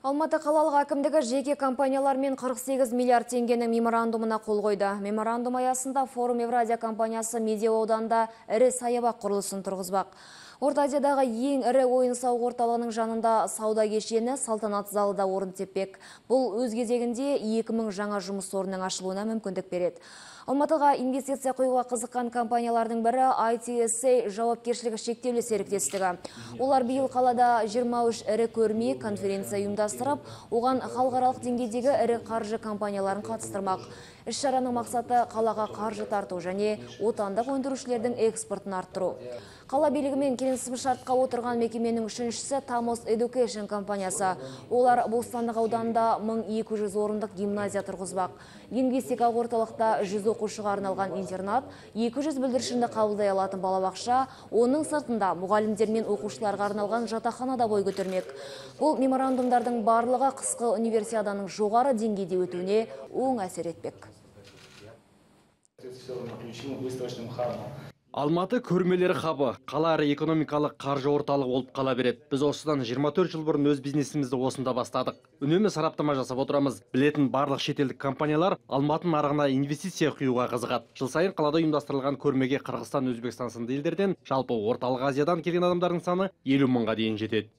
Алматы қалалық әкімдігі жеке компаниялармен 48 миллиард теңгенің меморандумына қол қойды. Меморандум аясында форум Евразия компаниясы Медеу ауданында ірі саябақ құрылысын тұрғызбақ. Орта Азиядағы ең ірі ойын сауық орталығының жанында сауда кешені салтанат залында орын теппек. Бұл өз кезегінде 2000 жаңа жұмыс орнының ашылуына мүмкіндік береді. Алматыға инвестиция құюға қызыққан компаниялардың бірі ITSA жауапкершілігі шектеулі серіктестігі. Олар биыл қалада 23 ірі көрме конференция ұйымдастырып, оған халықаралық деңгейдегі ірі қаржы компанияларын қатыстырмақ. Іс-шараның мақсаты қалаға қаржы тарту және отандық өндірушілердің экспортын арттыру. Қала билігімен келісім шартқа отырған мекеменің үшіншісі Тamos Education компаниясы. Олар Бостандық ауданында 1200 орындық гимназия тұрғызбақ. Лингвистика орталықта 100 оқушыға арналған интернат, 200 бүлдіршінді қабылдай алатын балабақша, оның сыртында мұғалімдер мен оқушыларға арналған жатақхана да бой көтермек. Бұл меморандумдардың барлығы қысқы универсиаданың жоғары деңгейде өтуіне оң әсер етпек. Алматы көрмелері хабы, қала экономикалық қаржы орталығы болып қала береді. Біз осыдан 24 жыл бұрын өз бизнесімізді осында бастадық. Үнемі сараптама жасап отырамыз. Білетін барлық шетелдік компаниялар Алматы нарығына инвестиция құюға қызығады. Жыл сайын қалада ұйымдастырылған көрмеге Қырғызстан, Өзбекстан сынды елдерден жалпы орталық Азиядан келген адамдардың саны 50 мыңға дейін жетеді.